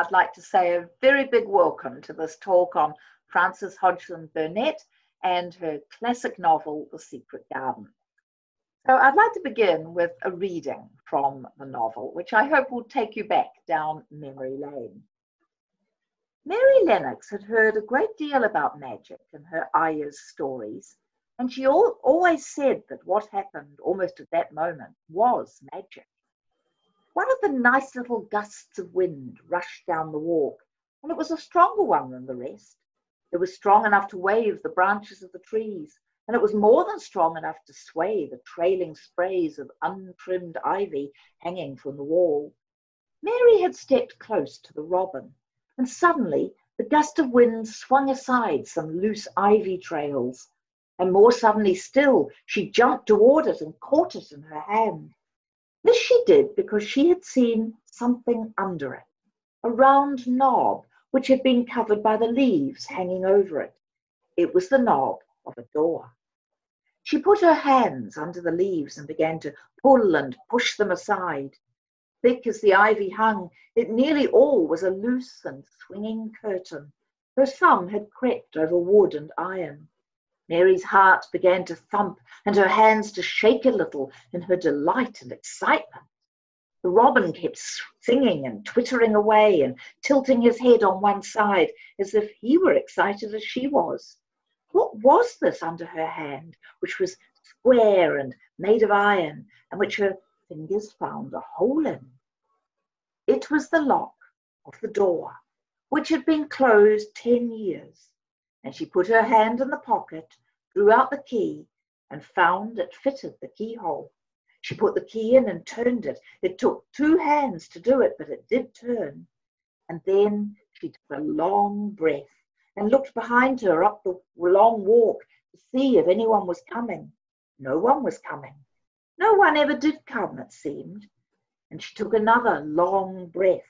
I'd like to say a very big welcome to this talk on Frances Hodgson Burnett and her classic novel, The Secret Garden. So I'd like to begin with a reading from the novel, which I hope will take you back down memory lane. Mary Lennox had heard a great deal about magic in her Ayah's stories, and she always said that what happened almost at that moment was magic. One of the nice little gusts of wind rushed down the walk, and it was a stronger one than the rest. It was strong enough to wave the branches of the trees, and it was more than strong enough to sway the trailing sprays of untrimmed ivy hanging from the wall. Mary had stepped close to the robin, and suddenly the gust of wind swung aside some loose ivy trails, and more suddenly still she jumped toward it and caught it in her hand. This she did because she had seen something under it, a round knob which had been covered by the leaves hanging over it. It was the knob of a door. She put her hands under the leaves and began to pull and push them aside. Thick as the ivy hung, it nearly all was a loose and swinging curtain. Her thumb had crept over wood and iron. Mary's heart began to thump and her hands to shake a little in her delight and excitement. The robin kept singing and twittering away and tilting his head on one side as if he were excited as she was. What was this under her hand, which was square and made of iron, and which her fingers found a hole in. It was the lock of the door, which had been closed ten years, and she put her hand in the pocket, drew out the key, and found it fitted the keyhole. She put the key in and turned it. It took two hands to do it, but it did turn. And then she took a long breath and looked behind her up the long walk to see if anyone was coming. No one was coming. No one ever did come, it seemed. And she took another long breath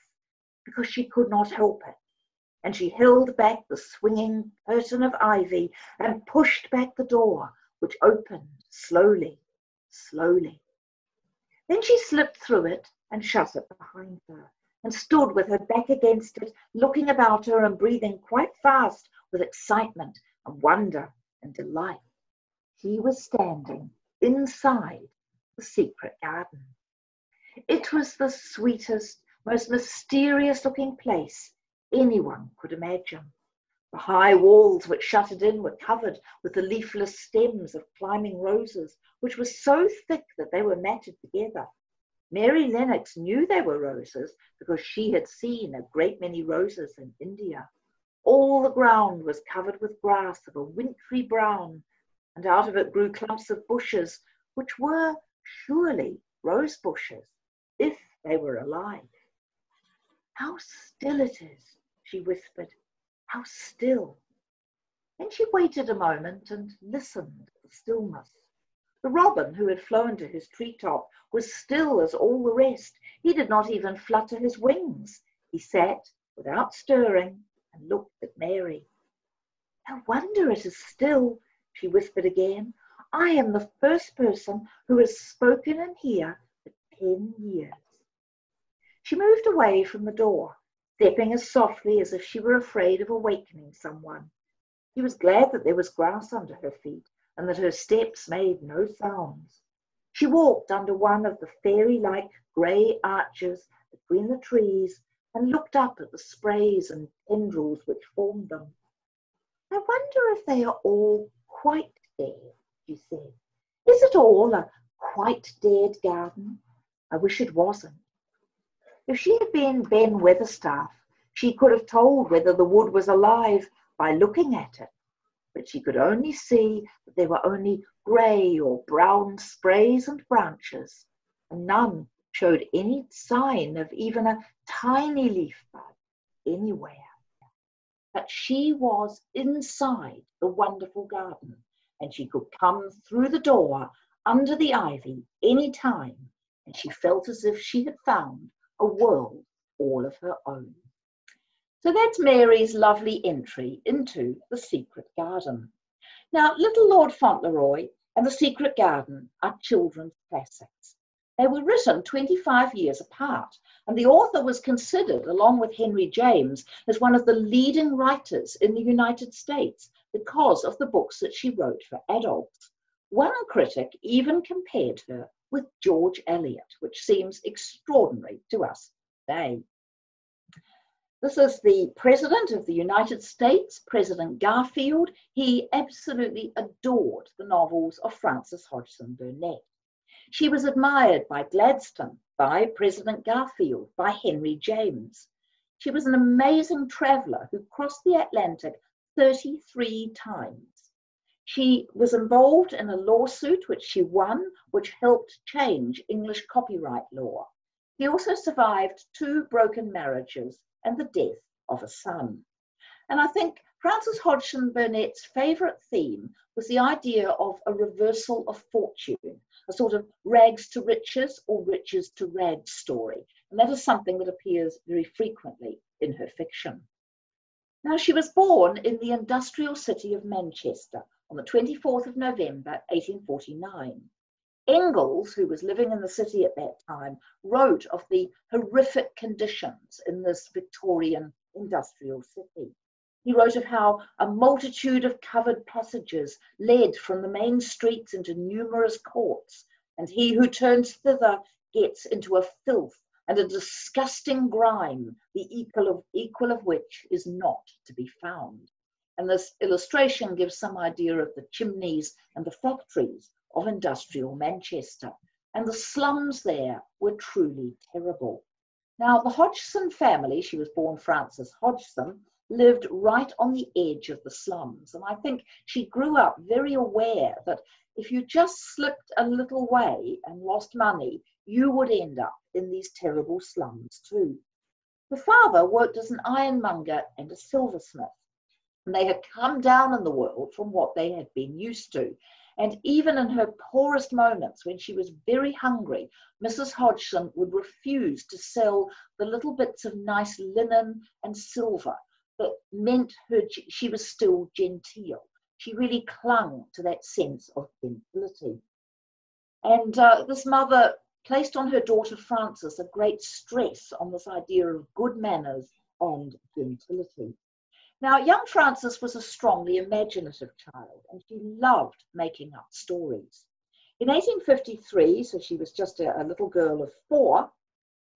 because she could not help it. And she held back the swinging curtain of ivy and pushed back the door, which opened slowly, slowly. Then she slipped through it and shut it behind her and stood with her back against it, looking about her and breathing quite fast with excitement and wonder and delight. He was standing inside the secret garden. It was the sweetest, most mysterious looking place anyone could imagine. The high walls which shut it in were covered with the leafless stems of climbing roses, which were so thick that they were matted together. Mary Lennox knew they were roses because she had seen a great many roses in India. All the ground was covered with grass of a wintry brown, and out of it grew clumps of bushes, which were surely rose bushes, if they were alive. How still it is, she whispered. How still. Then she waited a moment and listened to the stillness. The robin, who had flown to his treetop, was still as all the rest. He did not even flutter his wings. He sat without stirring and looked at Mary. No wonder it is still, she whispered again. I am the first person who has spoken in here for ten years. She moved away from the door, stepping as softly as if she were afraid of awakening someone. She was glad that there was grass under her feet and that her steps made no sounds. She walked under one of the fairy like grey arches between the trees and looked up at the sprays and tendrils which formed them. I wonder if they are all quite dead, she said. Is it all a quite dead garden? I wish it wasn't. If she had been Ben Weatherstaff, she could have told whether the wood was alive by looking at it, but she could only see that there were only grey or brown sprays and branches, and none showed any sign of even a tiny leaf bud anywhere. But she was inside the wonderful garden, and she could come through the door under the ivy any time, and she felt as if she had found a world all of her own. So that's Mary's lovely entry into the secret garden. Now, Little Lord Fauntleroy and the Secret Garden are children's classics. They were written 25 years apart, and the author was considered, along with Henry James, as one of the leading writers in the United States because of the books that she wrote for adults. One critic even compared her with George Eliot, which seems extraordinary to us today. This is the President of the United States, President Garfield. He absolutely adored the novels of Frances Hodgson Burnett. She was admired by Gladstone, by President Garfield, by Henry James. She was an amazing traveller who crossed the Atlantic 33 times. She was involved in a lawsuit which she won, which helped change English copyright law. He also survived two broken marriages and the death of a son. And I think Frances Hodgson Burnett's favourite theme was the idea of a reversal of fortune, a sort of rags to riches or riches to rags story. And that is something that appears very frequently in her fiction. Now, she was born in the industrial city of Manchester on the 24th of November 1849. Engels, who was living in the city at that time, wrote of the horrific conditions in this Victorian industrial city. He wrote of how a multitude of covered passages led from the main streets into numerous courts, and he who turns thither gets into a filth and a disgusting grime, the equal of, equal of which is not to be found. And this illustration gives some idea of the chimneys and the factories of industrial Manchester. And the slums there were truly terrible. Now, the Hodgson family, she was born Frances Hodgson, lived right on the edge of the slums. And I think she grew up very aware that if you just slipped a little way and lost money, you would end up in these terrible slums too. The father worked as an ironmonger and a silversmith. And they had come down in the world from what they had been used to. And even in her poorest moments, when she was very hungry, Mrs. Hodgson would refuse to sell the little bits of nice linen and silver that meant her she was still genteel. She really clung to that sense of gentility. And uh, this mother placed on her daughter Frances a great stress on this idea of good manners and gentility. Now, young Frances was a strongly imaginative child and she loved making up stories. In 1853, so she was just a, a little girl of four,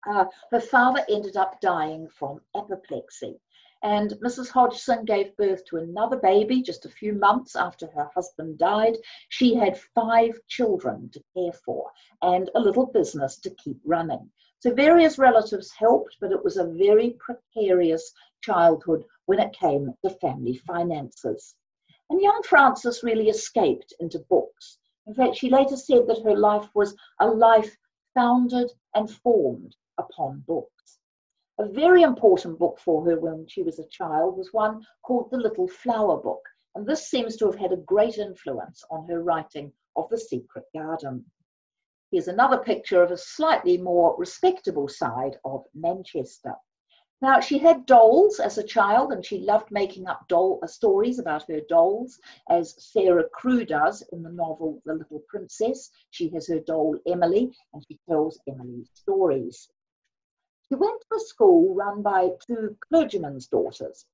uh, her father ended up dying from apoplexy. And Mrs. Hodgson gave birth to another baby just a few months after her husband died. She had five children to care for and a little business to keep running. So various relatives helped, but it was a very precarious childhood when it came to family finances. And young Frances really escaped into books. In fact, she later said that her life was a life founded and formed upon books. A very important book for her when she was a child was one called The Little Flower Book, and this seems to have had a great influence on her writing of The Secret Garden. Here's another picture of a slightly more respectable side of Manchester. Now, she had dolls as a child, and she loved making up doll uh, stories about her dolls, as Sarah Crewe does in the novel The Little Princess. She has her doll Emily, and she tells Emily's stories. She went to a school run by two clergymen's daughters.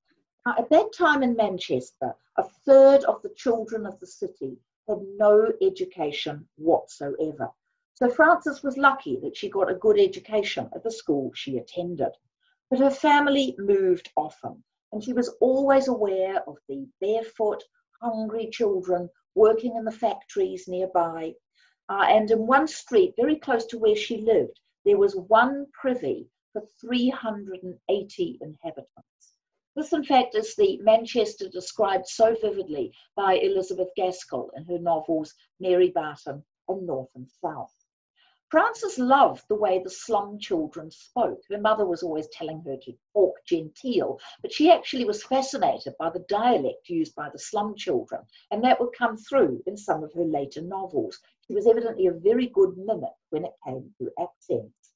Now, at that time in Manchester, a third of the children of the city had no education whatsoever. So Frances was lucky that she got a good education at the school she attended. But her family moved often, and she was always aware of the barefoot, hungry children working in the factories nearby. Uh, and in one street, very close to where she lived, there was one privy for 380 inhabitants. This, in fact, is the Manchester described so vividly by Elizabeth Gaskell in her novels Mary Barton and North and South. Frances loved the way the slum children spoke. Her mother was always telling her to talk genteel, but she actually was fascinated by the dialect used by the slum children, and that would come through in some of her later novels. She was evidently a very good mimic when it came to accents.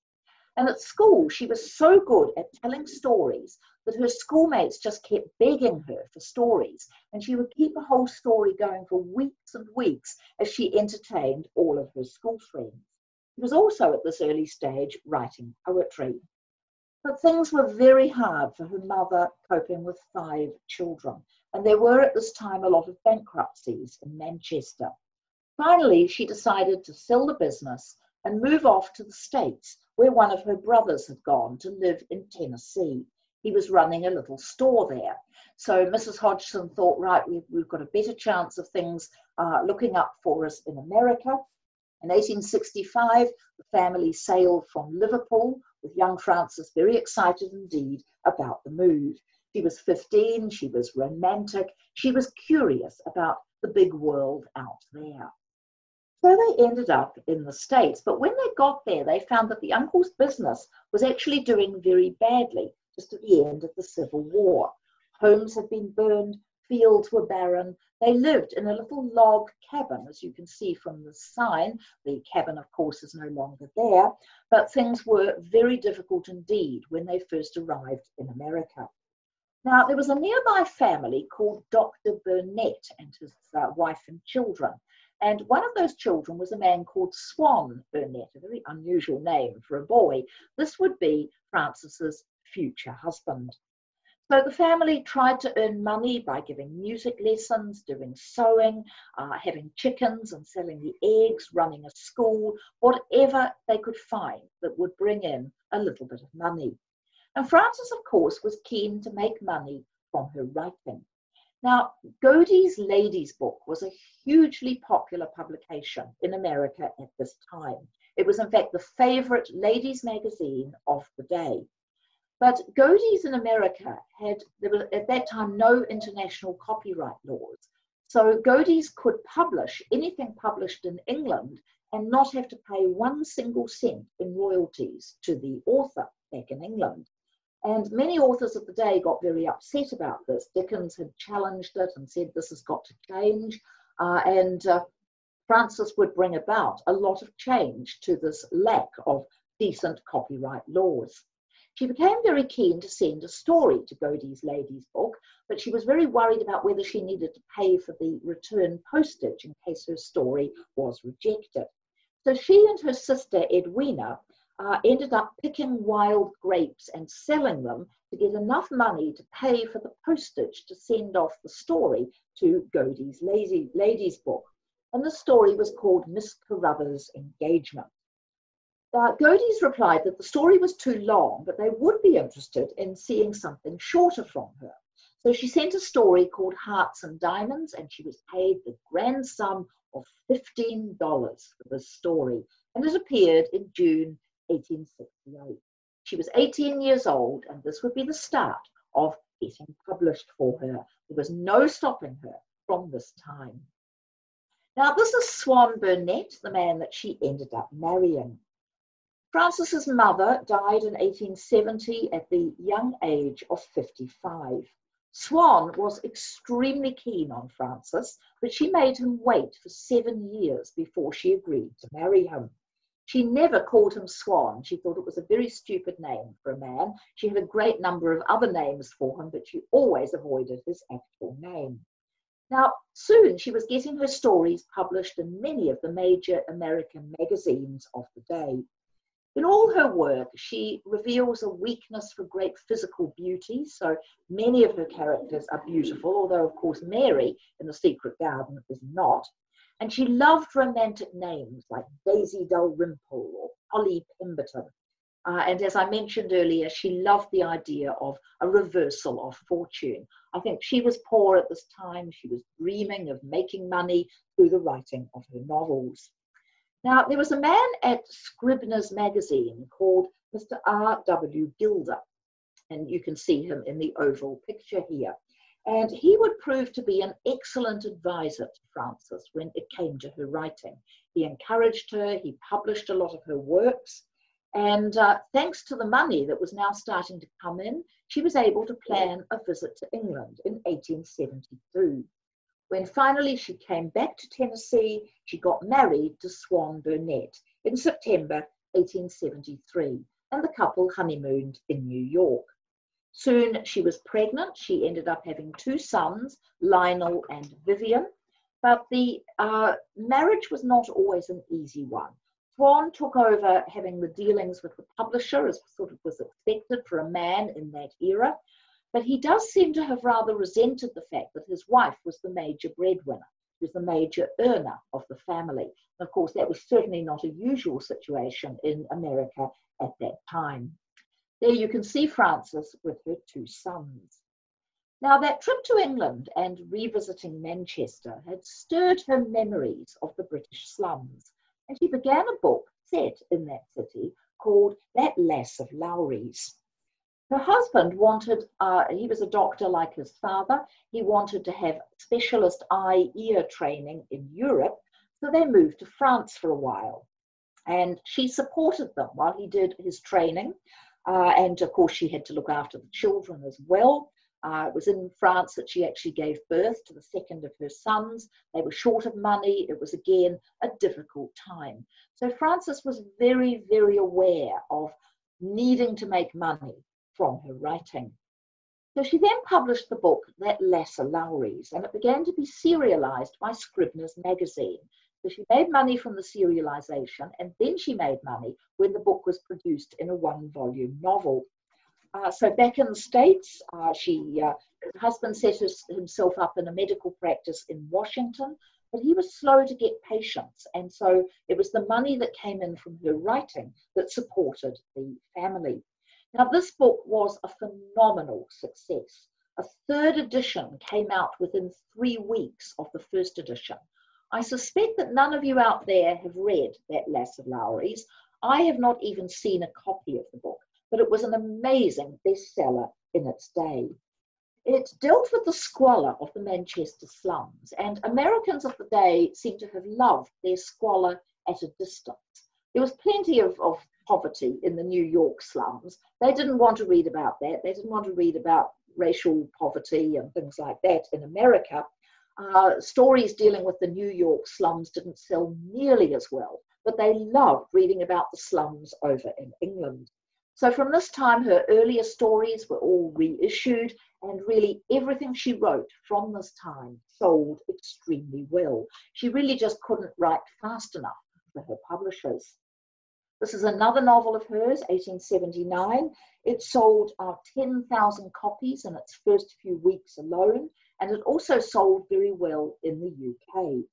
And at school, she was so good at telling stories that her schoolmates just kept begging her for stories. And she would keep a whole story going for weeks and weeks as she entertained all of her school friends. Was also at this early stage writing poetry. But things were very hard for her mother coping with five children, and there were at this time a lot of bankruptcies in Manchester. Finally, she decided to sell the business and move off to the States, where one of her brothers had gone to live in Tennessee. He was running a little store there. So Mrs. Hodgson thought, right, we've, we've got a better chance of things uh, looking up for us in America. In 1865, the family sailed from Liverpool with young Frances very excited indeed about the move. She was 15, she was romantic, she was curious about the big world out there. So they ended up in the States. But when they got there, they found that the uncle's business was actually doing very badly just at the end of the Civil War. Homes had been burned, fields were barren. They lived in a little log cabin, as you can see from the sign. The cabin, of course, is no longer there, but things were very difficult indeed when they first arrived in America. Now, there was a nearby family called Dr. Burnett and his uh, wife and children. And one of those children was a man called Swan Burnett, a very unusual name for a boy. This would be Frances's future husband. So the family tried to earn money by giving music lessons, doing sewing, uh, having chickens and selling the eggs, running a school, whatever they could find that would bring in a little bit of money. And Frances, of course, was keen to make money from her writing. Now, Godey's Lady's Book was a hugely popular publication in America at this time. It was, in fact, the favorite ladies' magazine of the day. But Godey's in America had, there was at that time no international copyright laws. So Godey's could publish anything published in England and not have to pay one single cent in royalties to the author back in England. And many authors of the day got very upset about this. Dickens had challenged it and said this has got to change. Uh, and uh, Frances would bring about a lot of change to this lack of decent copyright laws. She became very keen to send a story to Godey's Lady's book, but she was very worried about whether she needed to pay for the return postage in case her story was rejected. So she and her sister Edwina uh, ended up picking wild grapes and selling them to get enough money to pay for the postage to send off the story to Godey's Lady's book. And the story was called Miss Carruthers' Engagement. Uh, Godey's replied that the story was too long, but they would be interested in seeing something shorter from her. So she sent a story called Hearts and Diamonds, and she was paid the grand sum of $15 for this story. And it appeared in June 1868. She was 18 years old, and this would be the start of getting published for her. There was no stopping her from this time. Now, this is Swan Burnett, the man that she ended up marrying. Frances's mother died in 1870 at the young age of 55. Swan was extremely keen on Frances, but she made him wait for seven years before she agreed to marry him. She never called him Swan. She thought it was a very stupid name for a man. She had a great number of other names for him, but she always avoided his actual name. Now, soon she was getting her stories published in many of the major American magazines of the day. In all her work, she reveals a weakness for great physical beauty. So many of her characters are beautiful, although, of course, Mary in The Secret Garden is not. And she loved romantic names like Daisy Dalrymple or Polly Pemberton. Uh, and as I mentioned earlier, she loved the idea of a reversal of fortune. I think she was poor at this time. She was dreaming of making money through the writing of her novels. Now, there was a man at Scribner's magazine called Mr. R.W. Gilder, and you can see him in the oval picture here. And he would prove to be an excellent advisor to Frances when it came to her writing. He encouraged her, he published a lot of her works, and uh, thanks to the money that was now starting to come in, she was able to plan a visit to England in 1872. When finally she came back to Tennessee, she got married to Swan Burnett in September 1873, and the couple honeymooned in New York. Soon she was pregnant. She ended up having two sons, Lionel and Vivian. But the uh, marriage was not always an easy one. Swan took over having the dealings with the publisher, as sort of was expected for a man in that era. But he does seem to have rather resented the fact that his wife was the major breadwinner, was the major earner of the family. And of course, that was certainly not a usual situation in America at that time. There you can see Frances with her two sons. Now, that trip to England and revisiting Manchester had stirred her memories of the British slums, and she began a book set in that city called That Lass of Lowries. Her husband wanted, uh, he was a doctor like his father, he wanted to have specialist eye ear training in Europe, so they moved to France for a while. And she supported them while he did his training. Uh, and of course, she had to look after the children as well. Uh, it was in France that she actually gave birth to the second of her sons. They were short of money. It was again a difficult time. So Frances was very, very aware of needing to make money from her writing. So she then published the book That Lass o' Lowries, and it began to be serialized by Scribner's magazine. So she made money from the serialization, and then she made money when the book was produced in a one volume novel. Uh, so back in the States, uh, she, uh, her husband set his, himself up in a medical practice in Washington, but he was slow to get patients. And so it was the money that came in from her writing that supported the family. Now, this book was a phenomenal success. A third edition came out within three weeks of the first edition. I suspect that none of you out there have read that Lass of Lowrie's. I have not even seen a copy of the book but it was an amazing bestseller in its day. It dealt with the squalor of the Manchester slums, and Americans of the day seem to have loved their squalor at a distance. There was plenty of, of poverty in the New York slums. They didn't want to read about that. They didn't want to read about racial poverty and things like that in America. Uh, stories dealing with the New York slums didn't sell nearly as well, but they loved reading about the slums over in England. So from this time, her earlier stories were all reissued, and really everything she wrote from this time sold extremely well. She really just couldn't write fast enough for her publishers. This is another novel of hers, 1879. It sold uh, 10,000 copies in its first few weeks alone, and it also sold very well in the UK.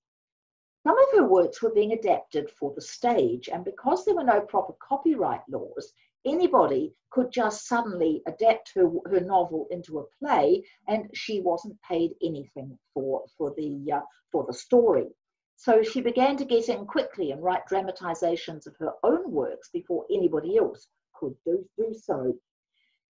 Some of her works were being adapted for the stage, and because there were no proper copyright laws, anybody could just suddenly adapt her, her novel into a play and she wasn't paid anything for, for, the, uh, for the story. So she began to get in quickly and write dramatizations of her own works before anybody else could do, do so.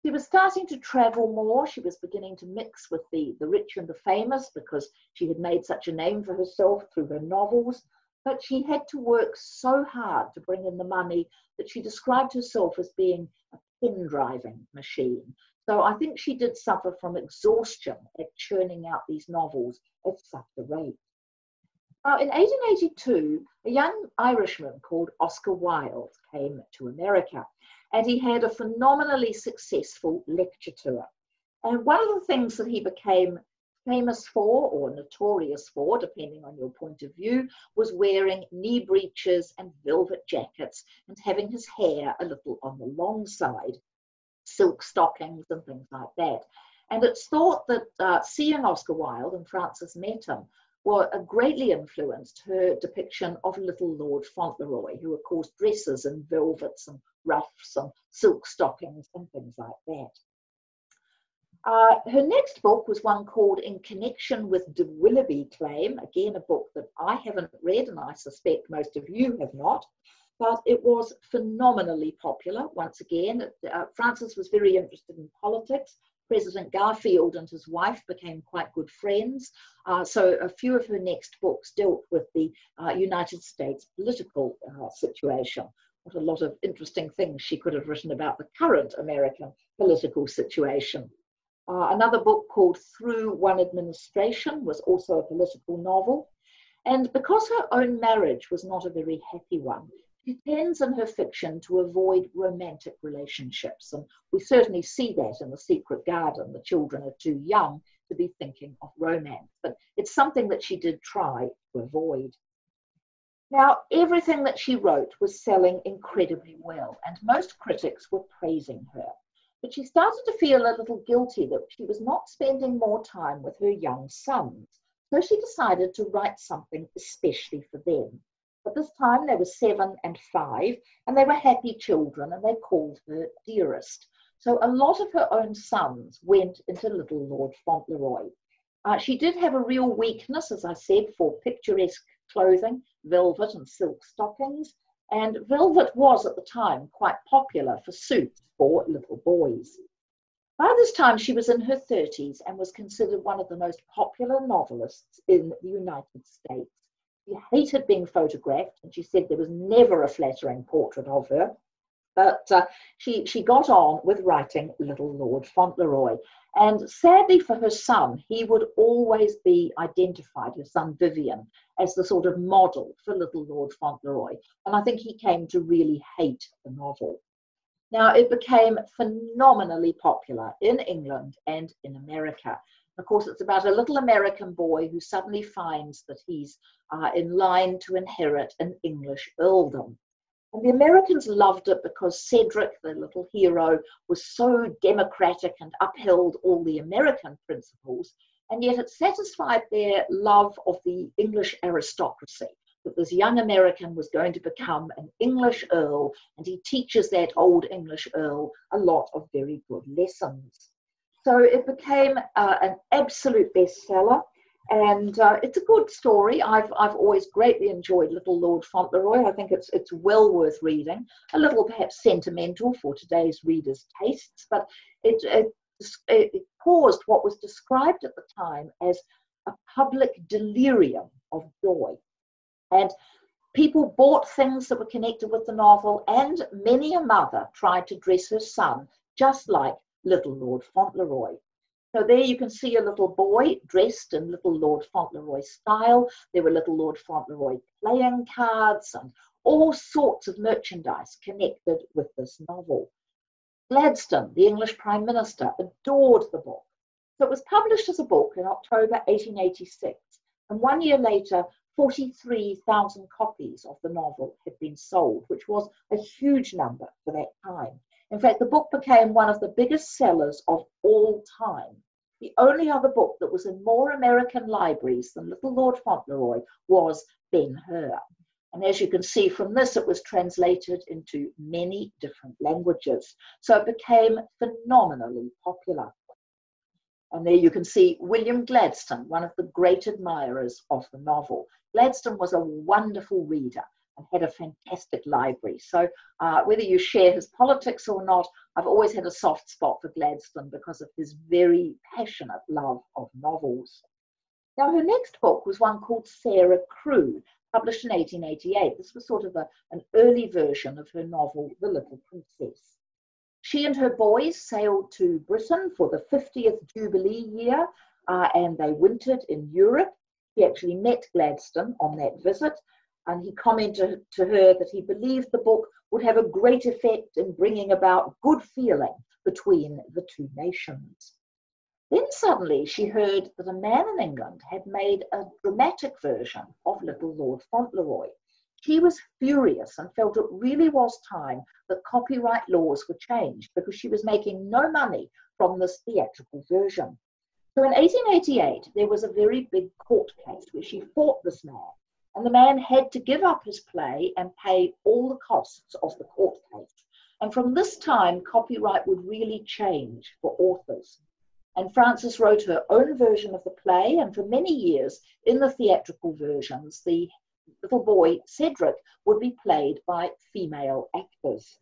She was starting to travel more. She was beginning to mix with the, the rich and the famous because she had made such a name for herself through her novels but she had to work so hard to bring in the money that she described herself as being a pen driving machine. So I think she did suffer from exhaustion at churning out these novels at such a rate. Now, in 1882, a young Irishman called Oscar Wilde came to America, and he had a phenomenally successful lecture tour. And one of the things that he became famous for or notorious for, depending on your point of view, was wearing knee breeches and velvet jackets and having his hair a little on the long side, silk stockings and things like that. And it's thought that uh, seeing Oscar Wilde and Frances met him were greatly influenced her depiction of little Lord Fauntleroy, who of course dresses in velvets and ruffs and silk stockings and things like that. Uh, her next book was one called In Connection with De Willoughby Claim, again, a book that I haven't read and I suspect most of you have not, but it was phenomenally popular. Once again, uh, Frances was very interested in politics. President Garfield and his wife became quite good friends. Uh, so a few of her next books dealt with the uh, United States political uh, situation. What a lot of interesting things she could have written about the current American political situation. Uh, another book called Through One Administration was also a political novel. And because her own marriage was not a very happy one, she tends in her fiction to avoid romantic relationships. And we certainly see that in The Secret Garden. The children are too young to be thinking of romance, but it's something that she did try to avoid. Now, everything that she wrote was selling incredibly well, and most critics were praising her. But she started to feel a little guilty that she was not spending more time with her young sons. So she decided to write something especially for them. At this time, they were seven and five, and they were happy children, and they called her dearest. So a lot of her own sons went into Little Lord Fauntleroy. Uh, she did have a real weakness, as I said, for picturesque clothing, velvet and silk stockings, and velvet was at the time quite popular for suits for little boys. By this time, she was in her 30s and was considered one of the most popular novelists in the United States. She hated being photographed, and she said there was never a flattering portrait of her. But uh, she, she got on with writing Little Lord Fauntleroy. And sadly for her son, he would always be identified, her son Vivian, as the sort of model for Little Lord Fauntleroy. And I think he came to really hate the novel. Now, it became phenomenally popular in England and in America. Of course, it's about a little American boy who suddenly finds that he's uh, in line to inherit an English earldom. And the Americans loved it because Cedric, the little hero, was so democratic and upheld all the American principles, and yet it satisfied their love of the English aristocracy. That this young American was going to become an English earl, and he teaches that old English earl a lot of very good lessons. So it became uh, an absolute bestseller. And uh, it's a good story. I've, I've always greatly enjoyed Little Lord Fauntleroy. I think it's, it's well worth reading. A little perhaps sentimental for today's readers' tastes, but it, it, it caused what was described at the time as a public delirium of joy. And people bought things that were connected with the novel, and many a mother tried to dress her son just like Little Lord Fauntleroy. So there you can see a little boy dressed in little Lord Fauntleroy style. There were little Lord Fauntleroy playing cards and all sorts of merchandise connected with this novel. Gladstone, the English Prime Minister, adored the book. So it was published as a book in October 1886, and one year later, 43,000 copies of the novel had been sold, which was a huge number for that time. In fact, the book became one of the biggest sellers of all time. The only other book that was in more American libraries than Little Lord Fauntleroy was Ben Hur. And as you can see from this, it was translated into many different languages. So it became phenomenally popular. And there you can see William Gladstone, one of the great admirers of the novel. Gladstone was a wonderful reader and had a fantastic library. So, uh, whether you share his politics or not, I've always had a soft spot for Gladstone because of his very passionate love of novels. Now, her next book was one called Sarah Crewe, published in 1888. This was sort of a, an early version of her novel, The Little Princess. She and her boys sailed to Britain for the 50th Jubilee year uh, and they wintered in Europe. He actually met Gladstone on that visit and he commented to her that he believed the book would have a great effect in bringing about good feeling between the two nations. Then suddenly she heard that a man in England had made a dramatic version of Little Lord Fauntleroy. She was furious and felt it really was time that copyright laws were changed because she was making no money from this theatrical version. So in 1888, there was a very big court case where she fought this man and the man had to give up his play and pay all the costs of the court case. And from this time, copyright would really change for authors. And Frances wrote her own version of the play, and for many years, in the theatrical versions, the little boy Cedric would be played by female actors.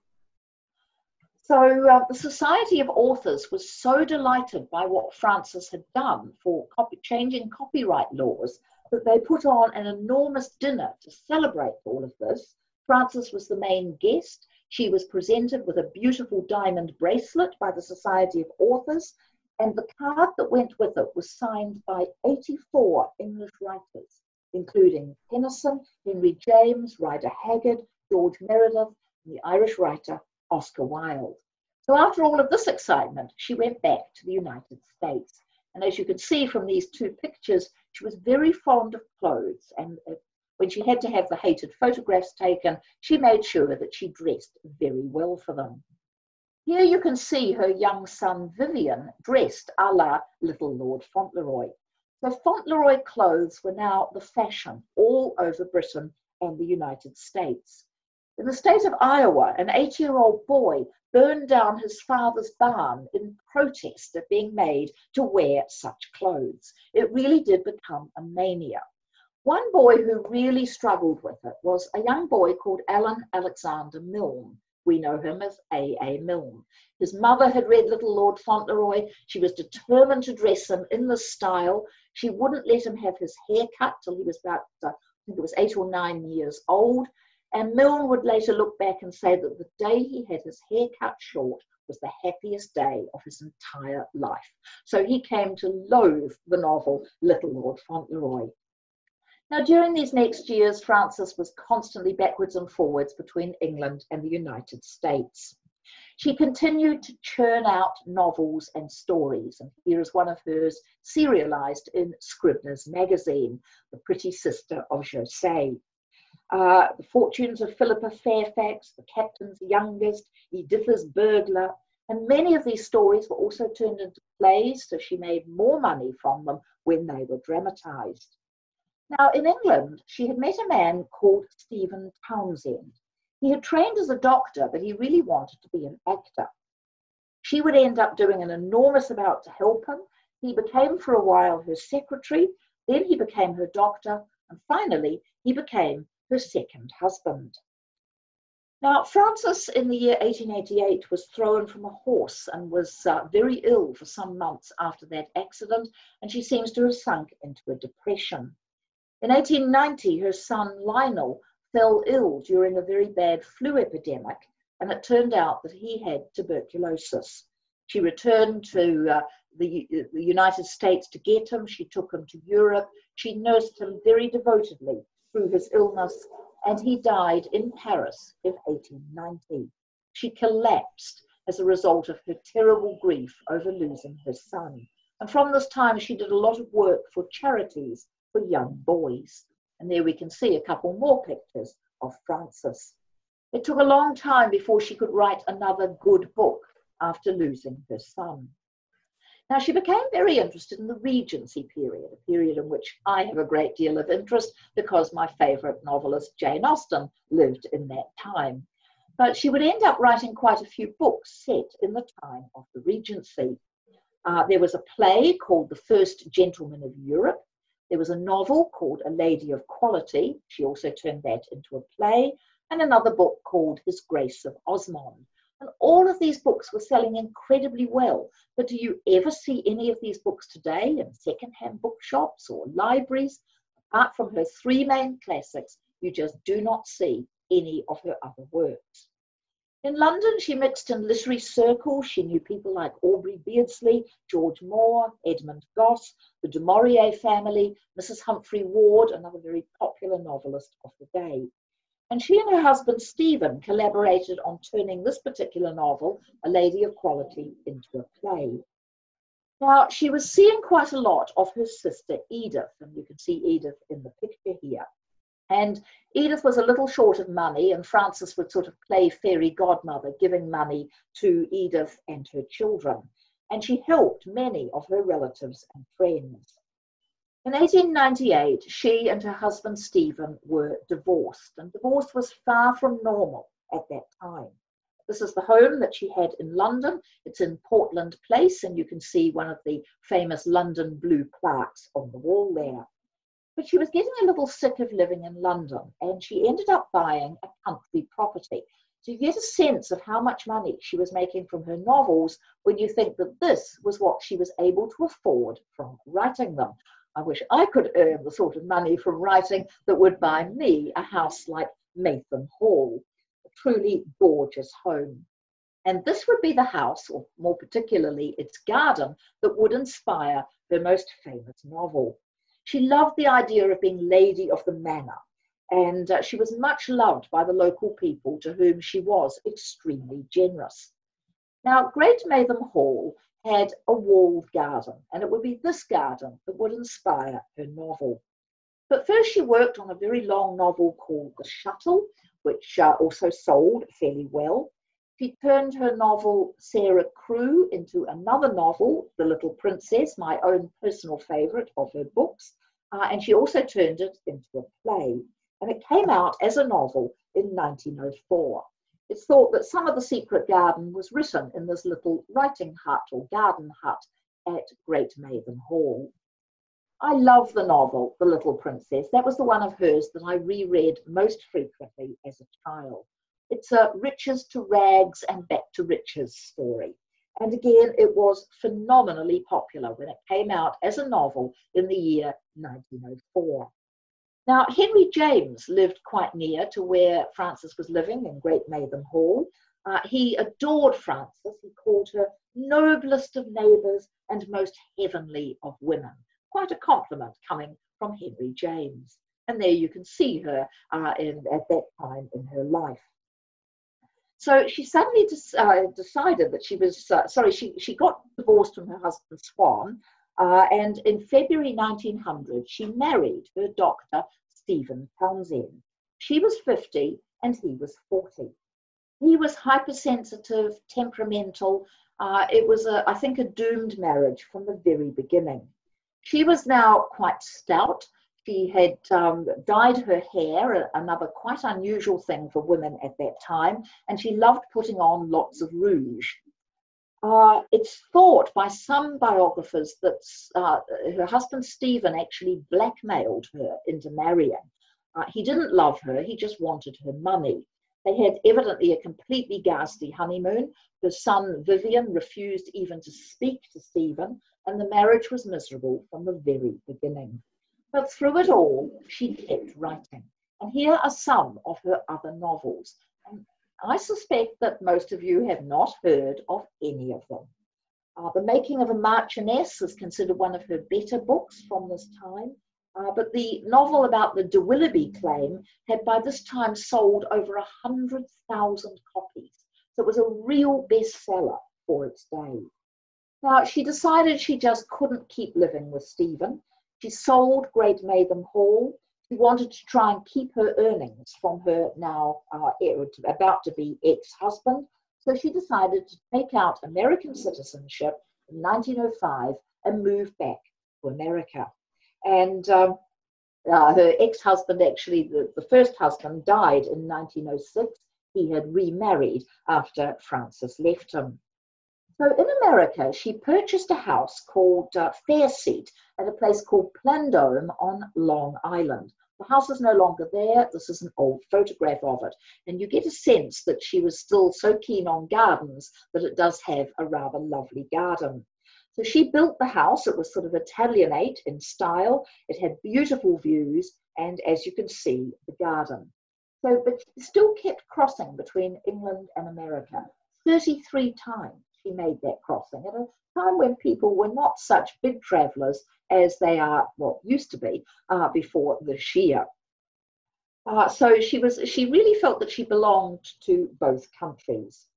So uh, the Society of Authors was so delighted by what Frances had done for copy, changing copyright laws that they put on an enormous dinner to celebrate all of this. Frances was the main guest. She was presented with a beautiful diamond bracelet by the Society of Authors, and the card that went with it was signed by 84 English writers, including Tennyson, Henry James, Rider Haggard, George Meredith, and the Irish writer Oscar Wilde. So after all of this excitement, she went back to the United States. And as you can see from these two pictures, she was very fond of clothes and uh, when she had to have the hated photographs taken, she made sure that she dressed very well for them. Here you can see her young son Vivian dressed a la little Lord Fauntleroy. So Fauntleroy clothes were now the fashion all over Britain and the United States. In the state of Iowa, an eight year old boy burned down his father's barn in protest at being made to wear such clothes. It really did become a mania. One boy who really struggled with it was a young boy called Alan Alexander Milne. We know him as A. A. Milne. His mother had read Little Lord Fauntleroy. She was determined to dress him in this style. She wouldn't let him have his hair cut till he was about, I think it was eight or nine years old. And Milne would later look back and say that the day he had his hair cut short was the happiest day of his entire life. So he came to loathe the novel Little Lord Fauntleroy. Now, during these next years, Frances was constantly backwards and forwards between England and the United States. She continued to churn out novels and stories, and here is one of hers serialized in Scribner's magazine, The Pretty Sister of José. Uh, the Fortunes of Philippa Fairfax, The Captain's Youngest, Editha's Burglar, and many of these stories were also turned into plays, so she made more money from them when they were dramatized. Now, in England, she had met a man called Stephen Townsend. He had trained as a doctor, but he really wanted to be an actor. She would end up doing an enormous amount to help him. He became for a while her secretary, then he became her doctor, and finally, he became her second husband. Now, Frances in the year 1888 was thrown from a horse and was uh, very ill for some months after that accident, and she seems to have sunk into a depression. In 1890, her son Lionel fell ill during a very bad flu epidemic, and it turned out that he had tuberculosis. She returned to uh, the, the United States to get him. She took him to Europe. She nursed him very devotedly through his illness, and he died in Paris in 1890. She collapsed as a result of her terrible grief over losing her son. And from this time, she did a lot of work for charities for young boys. And there we can see a couple more pictures of Frances. It took a long time before she could write another good book after losing her son. Now, she became very interested in the Regency period, a period in which I have a great deal of interest because my favourite novelist, Jane Austen, lived in that time. But she would end up writing quite a few books set in the time of the Regency. Uh, there was a play called The First Gentleman of Europe, there was a novel called A Lady of Quality. She also turned that into a play, and another book called His Grace of Osmond. And all of these books were selling incredibly well. But do you ever see any of these books today in secondhand bookshops or libraries? Apart from her three main classics, you just do not see any of her other works. In London, she mixed in literary circles. She knew people like Aubrey Beardsley, George Moore, Edmund Gosse, the Du Maurier family, Mrs. Humphry Ward, another very popular novelist of the day. And she and her husband Stephen collaborated on turning this particular novel, A Lady of Quality, into a play. Now, she was seeing quite a lot of her sister Edith, and you can see Edith in the picture here. And Edith was a little short of money, and Frances would sort of play fairy godmother, giving money to Edith and her children. And she helped many of her relatives and friends. In 1898, she and her husband Stephen were divorced, and divorce was far from normal at that time. This is the home that she had in London. It's in Portland Place, and you can see one of the famous London blue plaques on the wall there. But she was getting a little sick of living in London and she ended up buying a country property. So you get a sense of how much money she was making from her novels when you think that this was what she was able to afford from writing them. I wish I could earn the sort of money from writing that would buy me a house like Maytham Hall, a truly gorgeous home. And this would be the house, or more particularly its garden, that would inspire her most famous novel. She loved the idea of being lady of the manor, and uh, she was much loved by the local people to whom she was extremely generous. Now, Great Maytham Hall had a walled garden, and it would be this garden that would inspire her novel. But first, she worked on a very long novel called The Shuttle, which uh, also sold fairly well. She turned her novel Sarah Crewe into another novel, The Little Princess, my own personal favourite of her books, uh, and she also turned it into a play. And it came out as a novel in 1904. It's thought that some of The Secret Garden was written in this little writing hut or garden hut at Great Maytham Hall. I love the novel, The Little Princess. That was the one of hers that I reread most frequently as a child. It's a riches to rags and back to riches story. And again, it was phenomenally popular when it came out as a novel in the year 1904. Now, Henry James lived quite near to where Frances was living in Great Maytham Hall. Uh, he adored Frances. He called her noblest of neighbours and most heavenly of women. Quite a compliment coming from Henry James. And there you can see her uh, in, at that time in her life. So she suddenly uh, decided that she was, uh, sorry, she, she got divorced from her husband Swan. Uh, and in February 1900, she married her doctor, Stephen Townsend. She was 50 and he was 40. He was hypersensitive, temperamental. Uh, it was, a, I think, a doomed marriage from the very beginning. She was now quite stout she had um, dyed her hair, another quite unusual thing for women at that time, and she loved putting on lots of rouge. Uh, it's thought by some biographers that uh, her husband Stephen actually blackmailed her into marrying. Uh, he didn't love her, he just wanted her money. They had evidently a completely ghastly honeymoon. Her son Vivian refused even to speak to Stephen, and the marriage was miserable from the very beginning. But through it all, she kept writing. And here are some of her other novels. And I suspect that most of you have not heard of any of them. Uh, the Making of a Marchioness is considered one of her better books from this time. Uh, but the novel about the de Willoughby claim had by this time sold over 100,000 copies. So it was a real bestseller for its day. Now, she decided she just couldn't keep living with Stephen. She sold Great Maytham Hall. She wanted to try and keep her earnings from her now uh, about to be ex husband. So she decided to take out American citizenship in 1905 and move back to America. And um, uh, her ex husband, actually, the, the first husband, died in 1906. He had remarried after Frances left him. So in America, she purchased a house called uh, Fairseat at a place called Plandome on Long Island. The house is no longer there. This is an old photograph of it. And you get a sense that she was still so keen on gardens that it does have a rather lovely garden. So she built the house. It was sort of Italianate in style. It had beautiful views and, as you can see, the garden. So, but she still kept crossing between England and America 33 times she made that crossing at a time when people were not such big travellers as they are, well, used to be uh, before the Shia. Uh, so she was, she really felt that she belonged to both countries.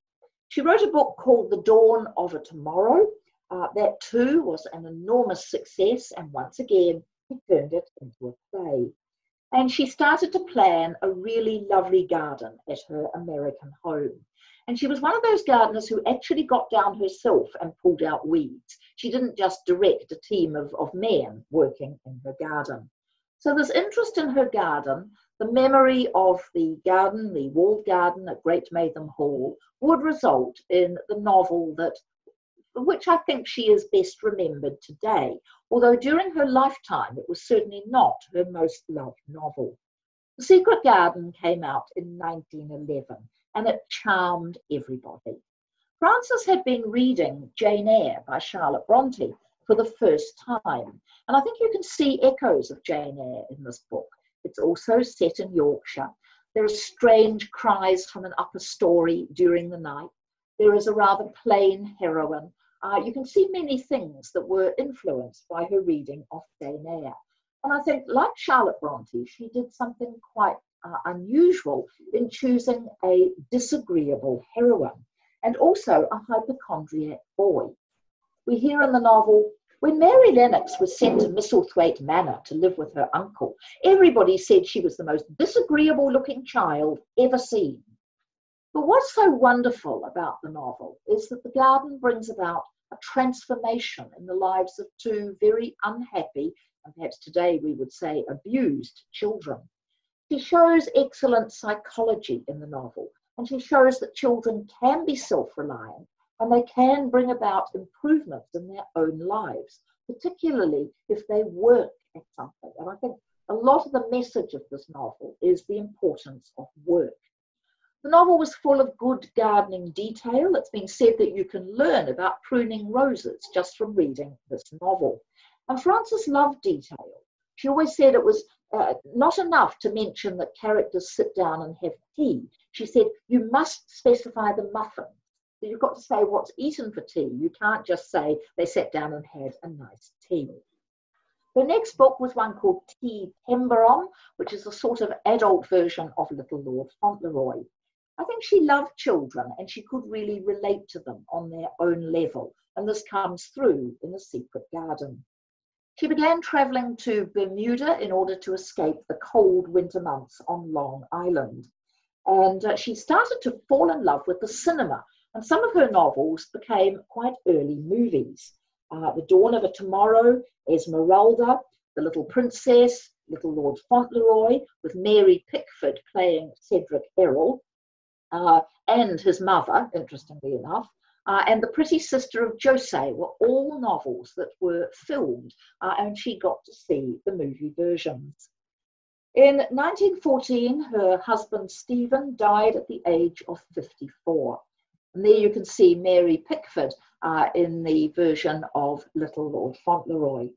She wrote a book called The Dawn of a Tomorrow. Uh, that too was an enormous success, and once again, he turned it into a play. And she started to plan a really lovely garden at her American home. And she was one of those gardeners who actually got down herself and pulled out weeds. She didn't just direct a team of, of men working in her garden. So this interest in her garden. The memory of the garden, the walled garden at Great Maytham Hall, would result in the novel that which I think she is best remembered today, although during her lifetime it was certainly not her most loved novel. The Secret Garden came out in 1911 and it charmed everybody. Frances had been reading Jane Eyre by Charlotte Bronte for the first time, and I think you can see echoes of Jane Eyre in this book. It's also set in Yorkshire. There are strange cries from an upper story during the night. There is a rather plain heroine. Uh, you can see many things that were influenced by her reading of Jane Eyre. And I think, like Charlotte Bronte, she did something quite uh, unusual in choosing a disagreeable heroine and also a hypochondriac boy. We hear in the novel When Mary Lennox was sent to Misselthwaite Manor to live with her uncle, everybody said she was the most disagreeable looking child ever seen. But what's so wonderful about the novel is that the garden brings about a transformation in the lives of two very unhappy, and perhaps today we would say abused children. She shows excellent psychology in the novel, and she shows that children can be self reliant and they can bring about improvements in their own lives, particularly if they work at something. And I think a lot of the message of this novel is the importance of work. The novel was full of good gardening detail. It's been said that you can learn about pruning roses just from reading this novel. And Frances loved detail. She always said it was uh, not enough to mention that characters sit down and have tea. She said, you must specify the muffin. You've got to say what's eaten for tea. You can't just say they sat down and had a nice tea. The next book was one called T. Tembarom, which is a sort of adult version of Little Lord Fauntleroy. I think she loved children and she could really relate to them on their own level, and this comes through in The Secret Garden. She began travelling to Bermuda in order to escape the cold winter months on Long Island. And uh, she started to fall in love with the cinema, and some of her novels became quite early movies. Uh, the Dawn of a Tomorrow, Esmeralda, The Little Princess, Little Lord Fauntleroy, with Mary Pickford playing Cedric Errol, uh, and his mother, interestingly enough, uh, and The Pretty Sister of José were all novels that were filmed, uh, and she got to see the movie versions. In 1914, her husband Stephen died at the age of 54. And there you can see Mary Pickford uh, in the version of Little Lord Fauntleroy.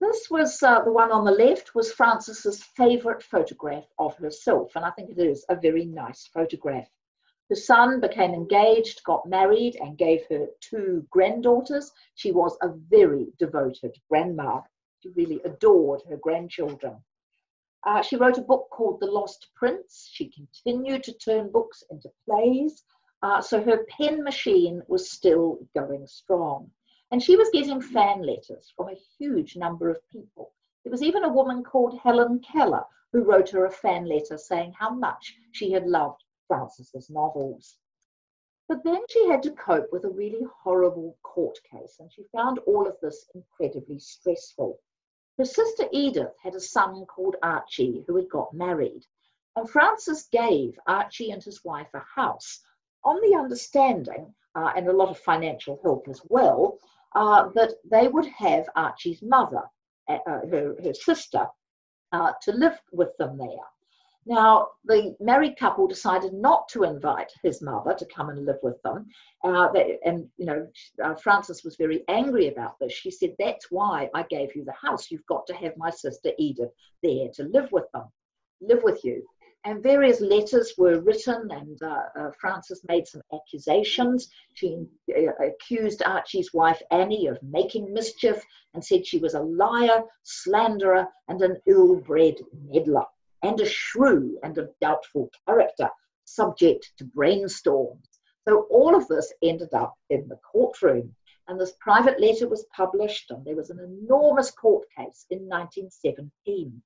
This was uh, the one on the left was Frances's favourite photograph of herself, and I think it is a very nice photograph. The son became engaged, got married, and gave her two granddaughters. She was a very devoted grandma. She really adored her grandchildren. Uh, she wrote a book called The Lost Prince. She continued to turn books into plays. Uh, so her pen machine was still going strong. And she was getting fan letters from a huge number of people. There was even a woman called Helen Keller who wrote her a fan letter saying how much she had loved Frances's novels. But then she had to cope with a really horrible court case, and she found all of this incredibly stressful. Her sister Edith had a son called Archie who had got married, and Frances gave Archie and his wife a house on the understanding, uh, and a lot of financial help as well, uh, that they would have Archie's mother, uh, uh her, her sister, uh, to live with them there. Now, the married couple decided not to invite his mother to come and live with them. Uh, they, and, you know, uh, Frances was very angry about this. She said, That's why I gave you the house. You've got to have my sister Edith there to live with them, live with you. And various letters were written, and uh, uh Frances made some accusations. She uh, accused Archie's wife Annie of making mischief and said she was a liar, slanderer, and an ill bred meddler and a shrew and of doubtful character, subject to brainstorms. So all of this ended up in the courtroom. And this private letter was published, and there was an enormous court case in 1917.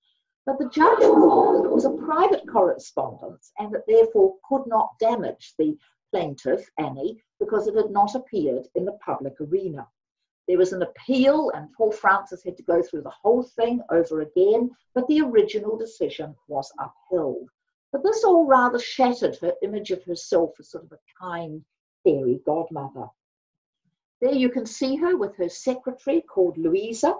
But the judge ruled that it was a private correspondence and it therefore could not damage the plaintiff, Annie, because it had not appeared in the public arena. There was an appeal, and Paul Frances had to go through the whole thing over again, but the original decision was upheld. But this all rather shattered her image of herself as sort of a kind fairy godmother. There you can see her with her secretary called Louisa,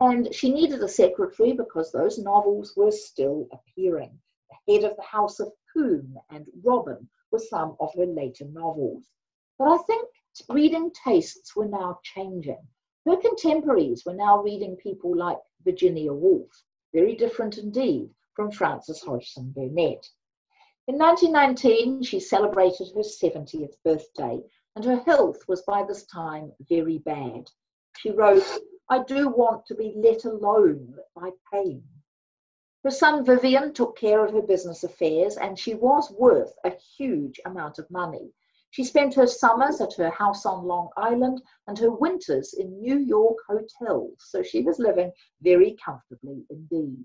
and she needed a secretary because those novels were still appearing. The head of the House of Coombe and Robin were some of her later novels. But I think reading tastes were now changing. Her contemporaries were now reading people like Virginia Woolf, very different indeed from Frances Hodgson Burnett. In 1919, she celebrated her 70th birthday, and her health was by this time very bad. She wrote, I do want to be let alone by pain. Her son Vivian took care of her business affairs, and she was worth a huge amount of money. She spent her summers at her house on Long Island and her winters in New York hotels, so she was living very comfortably indeed.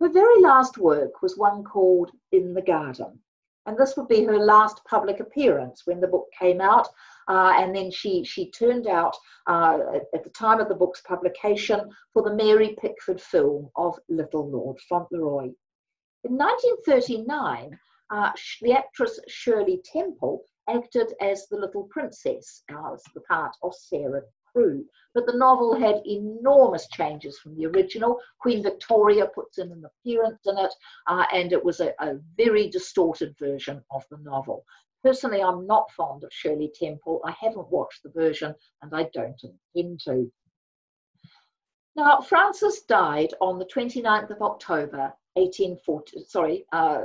Her very last work was one called In the Garden, and this would be her last public appearance when the book came out. Uh, and then she she turned out uh, at the time of the book's publication for the Mary Pickford film of Little Lord Fauntleroy. In 1939, uh, the actress Shirley Temple acted as the little princess, as the part of Sarah Crewe. But the novel had enormous changes from the original. Queen Victoria puts in an appearance in it, uh, and it was a, a very distorted version of the novel. Personally, I'm not fond of Shirley Temple. I haven't watched the version, and I don't intend to. Now, Frances died on the 29th of October, 1840, sorry, uh,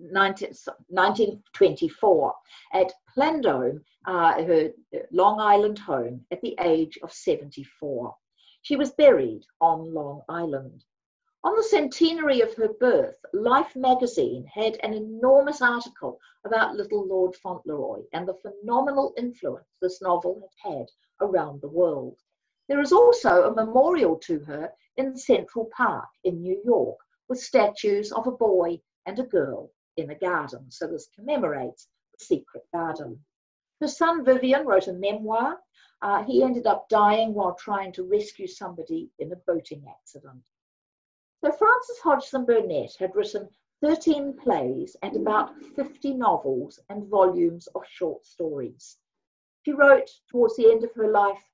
19, 1924 at Plandome, uh, her Long Island home, at the age of 74. She was buried on Long Island. On the centenary of her birth, Life magazine had an enormous article about little Lord Fauntleroy and the phenomenal influence this novel had had around the world. There is also a memorial to her in Central Park in New York with statues of a boy and a girl in a garden. So this commemorates the secret garden. Her son Vivian wrote a memoir. Uh, he ended up dying while trying to rescue somebody in a boating accident. So Frances Hodgson Burnett had written 13 plays and about 50 novels and volumes of short stories. She wrote towards the end of her life,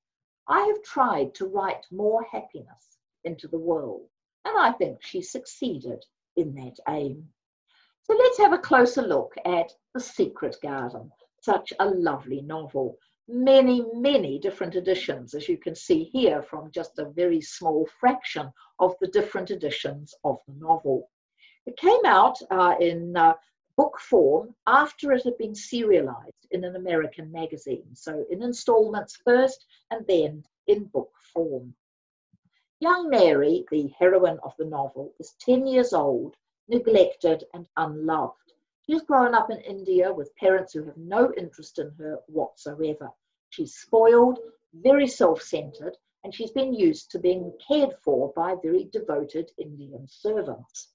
I have tried to write more happiness into the world, and I think she succeeded in that aim. So let's have a closer look at The Secret Garden, such a lovely novel. Many, many different editions, as you can see here, from just a very small fraction of the different editions of the novel. It came out uh, in uh, book form after it had been serialized in an American magazine. So in installments first and then in book form. Young Mary, the heroine of the novel, is 10 years old neglected, and unloved. She's grown up in India with parents who have no interest in her whatsoever. She's spoiled, very self centered, and she's been used to being cared for by very devoted Indian servants.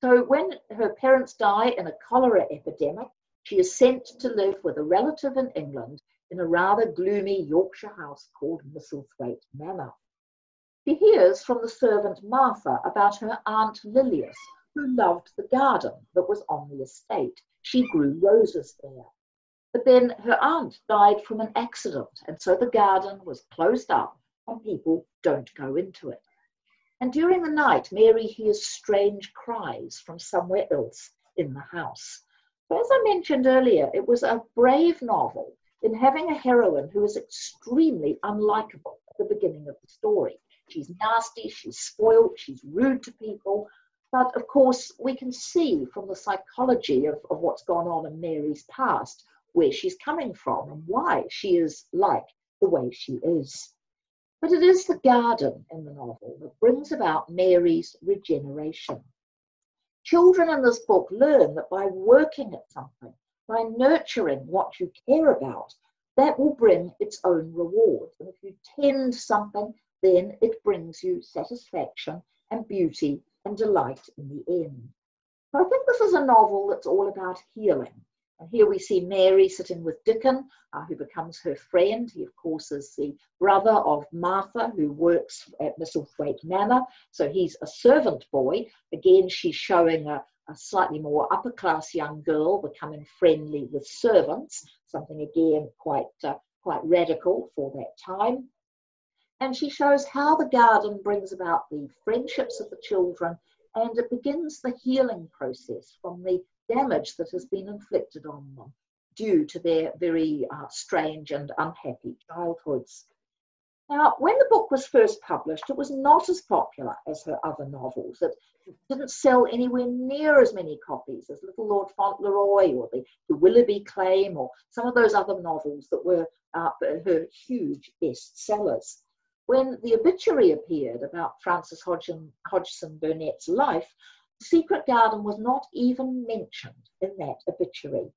So, when her parents die in a cholera epidemic, she is sent to live with a relative in England in a rather gloomy Yorkshire house called Misselthwaite Manor. She hears from the servant Martha about her aunt Lilias, who loved the garden that was on the estate. She grew roses there. But then her aunt died from an accident, and so the garden was closed up and people don't go into it. And during the night, Mary hears strange cries from somewhere else in the house. So as I mentioned earlier, it was a brave novel in having a heroine who is extremely unlikable at the beginning of the story. She's nasty, she's spoiled, she's rude to people, but of course, we can see from the psychology of, of what's gone on in Mary's past where she's coming from and why she is like the way she is. But it is the garden in the novel that brings about Mary's regeneration. Children in this book learn that by working at something, by nurturing what you care about, that will bring its own reward. And if you tend something, then it brings you satisfaction and beauty and delight in the end. So I think this is a novel that's all about healing. And here we see Mary sitting with Dickon, uh, who becomes her friend. He, of course, is the brother of Martha, who works at Misselthwaite Manor. So he's a servant boy. Again, she's showing a, a slightly more upper class young girl becoming friendly with servants, something again quite, uh, quite radical for that time and she shows how the garden brings about the friendships of the children and it begins the healing process from the damage that has been inflicted on them due to their very uh, strange and unhappy childhoods. Now, when the book was first published, it was not as popular as her other novels. It didn't sell anywhere near as many copies as Little Lord Fauntleroy or the, the Willoughby Claim or some of those other novels that were uh, her huge bestsellers. When the obituary appeared about Frances Hodgson, Hodgson Burnett's life, the secret garden was not even mentioned in that obituary.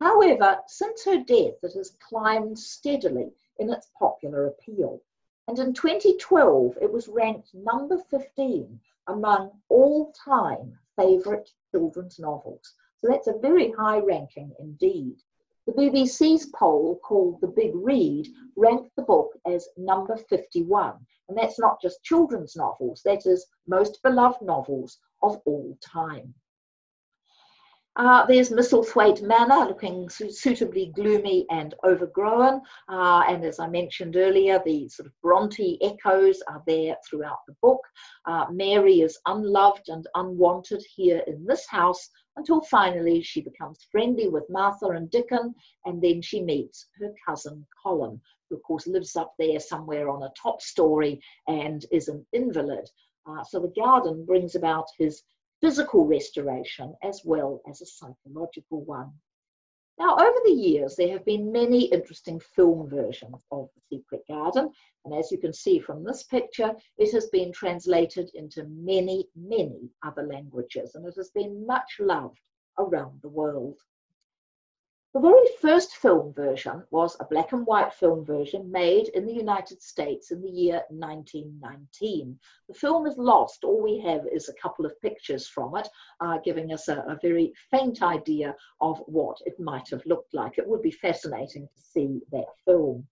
However, since her death, it has climbed steadily in its popular appeal. And in 2012, it was ranked number 15 among all time favourite children's novels. So that's a very high ranking indeed. The BBC's poll called The Big Read ranked the book as number 51. And that's not just children's novels, that is most beloved novels of all time. Uh, there's Misselthwaite Manor, looking su suitably gloomy and overgrown. Uh, and as I mentioned earlier, the sort of Bronte echoes are there throughout the book. Uh, Mary is unloved and unwanted here in this house until finally she becomes friendly with Martha and Dickon, and then she meets her cousin Colin, who of course lives up there somewhere on a top story and is an invalid. Uh, so the garden brings about his physical restoration as well as a psychological one. Now, over the years, there have been many interesting film versions of The Secret Garden, and as you can see from this picture, it has been translated into many, many other languages, and it has been much loved around the world. The very first film version was a black and white film version made in the United States in the year 1919. The film is lost. All we have is a couple of pictures from it, uh, giving us a, a, very faint idea of what it might have looked like. It would be fascinating to see that film.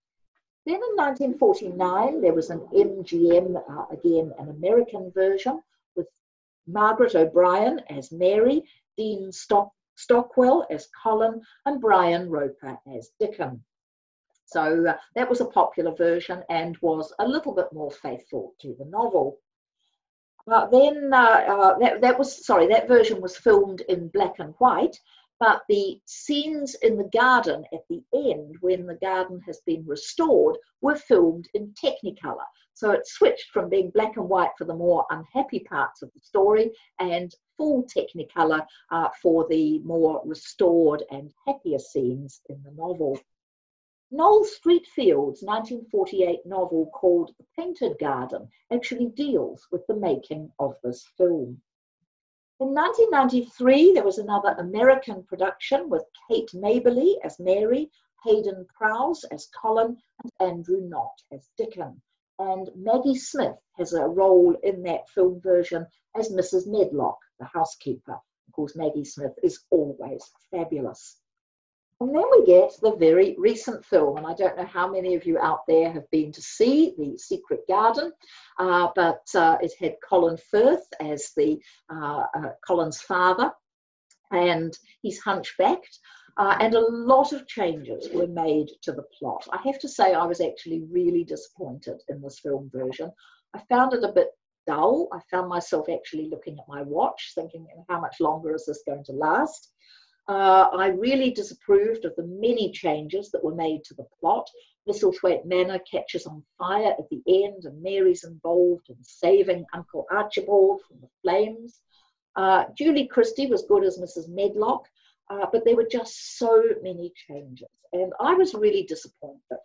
Then in 1949, there was an MGM, uh, again, an American version with Margaret O'Brien as Mary, Dean Stock Stockwell as Colin, and Brian Roper as Dickon. So uh, that was a popular version and was a little bit more faithful to the novel. Uh, then uh, uh, that, that was sorry that version was filmed in black and white but the scenes in the garden at the end when the garden has been restored were filmed in technicolor so it switched from being black and white for the more unhappy parts of the story and full technicolor uh, for the more restored and happier scenes in the novel. Noel Streatfeild's 1948 novel called The Painted Garden actually deals with the making of this film. In 1993, there was another American production with Kate Maberly as Mary, Heydon Prowse as Colin, and Andrew Knott as Dickon and Maggie Smith has a role in that film version as Mrs. Medlock, the housekeeper. Of course, Maggie Smith is always fabulous. And then we get the very recent film, and I don't know how many of you out there have been to see The Secret Garden, uh, but uh, it had Colin Firth as the uh, uh Colin's father, and he's hunchbacked. Uh, and a lot of changes were made to the plot. I have to say, I was actually really disappointed in this film version. I found it a bit dull. I found myself actually looking at my watch, thinking, how much longer is this going to last? Uh, I really disapproved of the many changes that were made to the plot. Misselthwaite Manor catches on fire at the end, and Mary's involved in saving Uncle Archibald from the flames. Uh, Julie Christie was good as Mrs. Medlock, uh, but there were just so many changes. And I was really disappointed.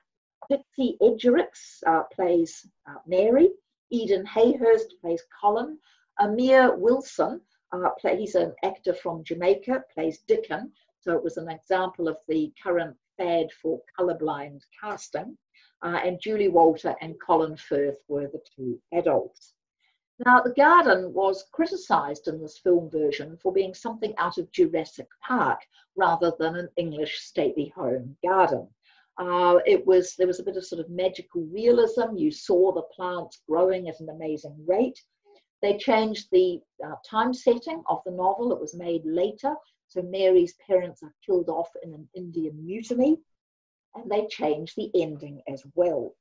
Dixie Egerickx uh, plays uh, Mary, Edan Hayhurst plays Colin, Amir Wilson, uh, play, he's an actor from Jamaica, plays Dickon. So it was an example of the current fad for colorblind casting. Uh, and Julie Walter and Colin Firth were the two adults. Now, the garden was criticised in this film version for being something out of Jurassic Park rather than an English stately home garden. Uh, it was there was a bit of sort of magical realism. You saw the plants growing at an amazing rate. They changed the uh, time setting of the novel. It was made later, so Mary's parents are killed off in an Indian mutiny, and they changed the ending as well.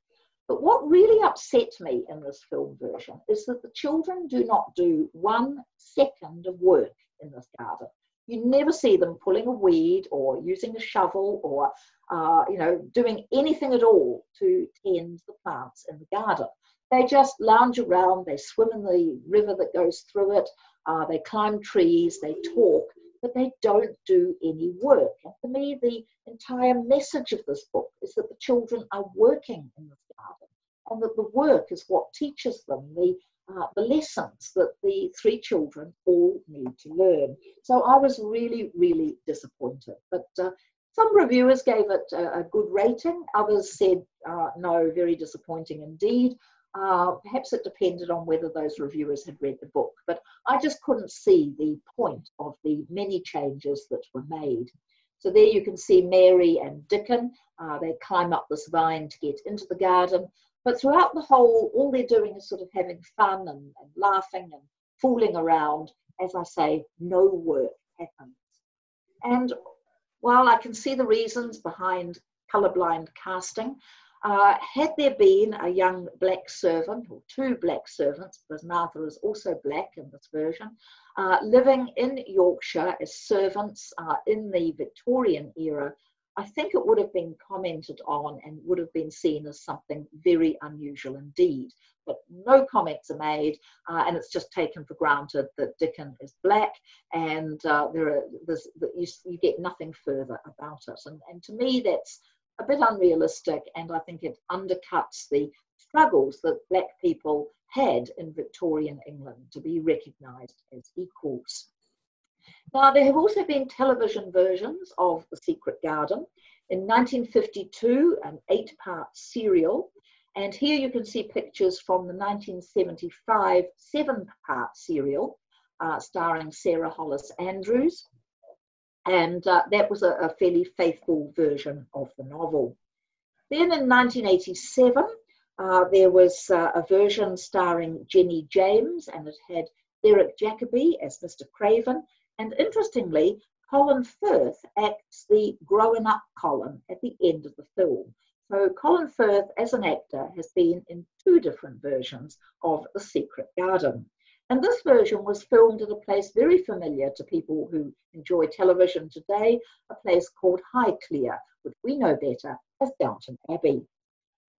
But what really upset me in this film version is that the children do not do one second of work in this garden. You never see them pulling a weed or using a shovel or, uh, you know, doing anything at all to tend the plants in the garden. They just lounge around, they swim in the river that goes through it, uh, they climb trees, they talk, but they don't do any work. And for me, the entire message of this book is that the children are working in this garden and that the work is what teaches them the, uh, the lessons that the three children all need to learn. So I was really, really disappointed. But uh, Some reviewers gave it a, a good rating, others said, uh, no, very disappointing indeed. Uh, perhaps it depended on whether those reviewers had read the book, but I just couldn't see the point of the many changes that were made. So there you can see Mary and Dickon. Uh, they climb up this vine to get into the garden. But throughout the whole, all they're doing is sort of having fun and, and laughing and fooling around. As I say, no work happens. And while I can see the reasons behind colorblind casting, uh, had there been a young black servant, or two black servants, because Martha is also black in this version, uh, living in Yorkshire as servants uh, in the Victorian era, I think it would have been commented on and would have been seen as something very unusual indeed. But no comments are made, uh, and it's just taken for granted that Dickon is black, and uh, there are you, you get nothing further about it. And, and to me, that's a bit unrealistic, and I think it undercuts the struggles that black people had in Victorian England to be recognised as equals. Now, there have also been television versions of The Secret Garden. In 1952, an eight part serial, and here you can see pictures from the 1975 seven part serial uh, starring Sarah Hollis Andrews and uh, that was a, a, fairly faithful version of the novel. Then in 1987, uh, there was uh, a version starring Gennie James, and it had Derek Jacobi as Mr. Craven, and interestingly, Colin Firth acts the growing up Colin at the end of the film. So Colin Firth, as an actor, has been in two different versions of The Secret Garden. And this version was filmed at a place very familiar to people who enjoy television today, a place called Highclere, which we know better as Downton Abbey.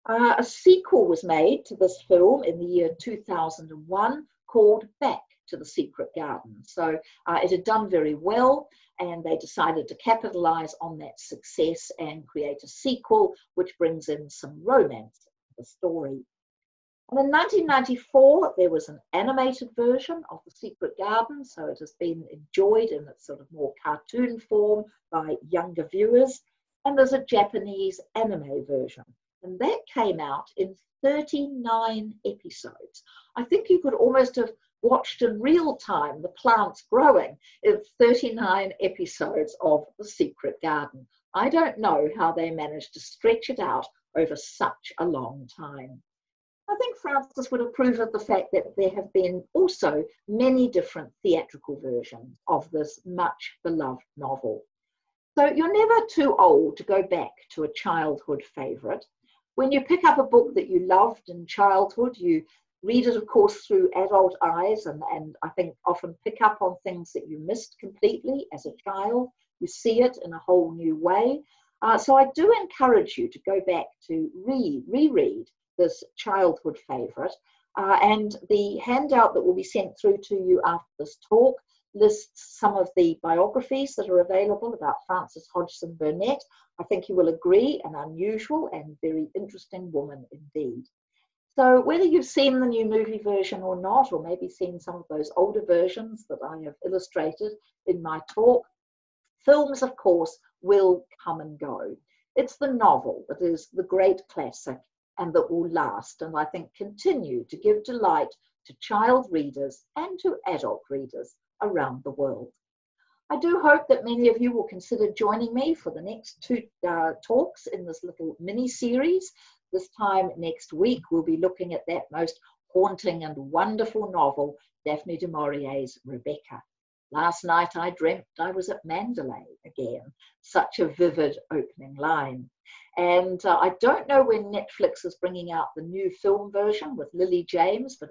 Uh, a sequel was made to this film in the year 2001 called Back to the Secret Garden. So uh, it had done very well, and they decided to capitalize on that success and create a sequel which brings in some romance to the story. And in 1994, there was an animated version of The Secret Garden, so it has been enjoyed in its sort of more cartoon form by younger viewers. And there's a Japanese anime version, and that came out in 39 episodes. I think you could almost have watched in real time the plants growing in 39 episodes of The Secret Garden. I don't know how they managed to stretch it out over such a long time. I think Frances would approve of the fact that there have been also many different theatrical versions of this much beloved novel. So you're never too old to go back to a childhood favourite. When you pick up a book that you loved in childhood, you read it, of course, through adult eyes, and, and I think often pick up on things that you missed completely as a child. You see it in a whole new way. Uh, so I do encourage you to go back to read, reread this childhood favourite. Uh, and the handout that will be sent through to you after this talk lists some of the biographies that are available about Frances Hodgson Burnett. I think you will agree, an unusual and very interesting woman indeed. So, whether you've seen the new movie version or not, or maybe seen some of those older versions that I have illustrated in my talk, films, of course, will come and go. It's the novel that is the great classic and that will last and I think continue to give delight to child readers and to adult readers around the world. I do hope that many of you will consider joining me for the next two uh, talks in this little mini series. This time next week, we'll be looking at that most haunting and wonderful novel, Daphne du Maurier's Rebecca. Last night I dreamt I was at Manderley again. Such a vivid opening line. And uh, I don't know when Netflix is bringing out the new film version with Lily James, but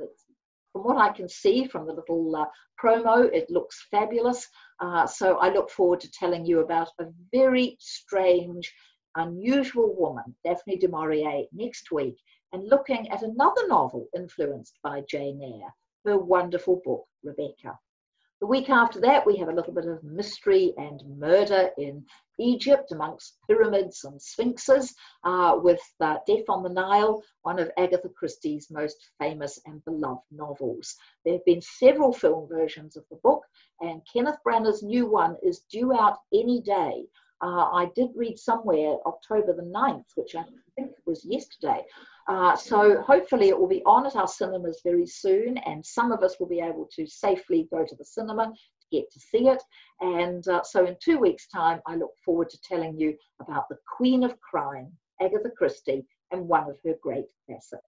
from what I can see from the little uh, promo, it looks fabulous. Uh, so I look forward to telling you about a very strange, unusual woman, Daphne du Maurier, next week, and looking at another novel influenced by Jane Eyre, her wonderful book, Rebecca. The week after that, we have a little bit of mystery and murder in Egypt amongst pyramids and sphinxes uh, with uh, Death on the Nile, one of Agatha Christie's most famous and beloved novels. There have been several film versions of the book, and Kenneth Branagh's new one is due out any day. Uh, I did read somewhere October the 9th, which I think was yesterday. Uh, so hopefully it will be on at our cinemas very soon, and some of us will be able to safely go to the cinema to get to see it. And uh, so in two weeks' time, I look forward to telling you about the Queen of Crime, Agatha Christie, and one of her great classics.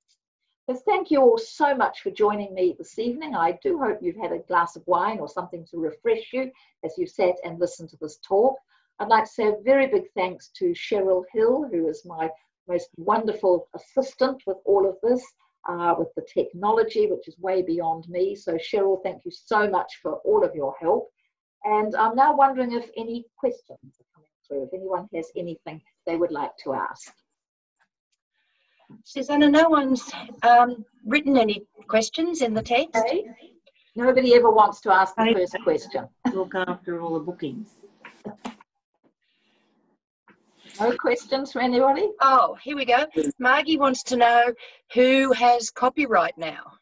So thank you all so much for joining me this evening. I do hope you've had a glass of wine or something to refresh you as you sat and listened to this talk. I'd like to say a very big thanks to Cheryl Hill, who is my most wonderful assistant with all of this, uh, with the technology, which is way beyond me. So Cheryl, thank you so much for all of your help. And I'm now wondering if any questions are coming through, if anyone has anything they would like to ask. Susannah, no one's um, written any questions in the text. Okay. Nobody ever wants to ask the first question. Look after all the bookings. No questions for anybody? Oh, here we go. Margie wants to know who has copyright now.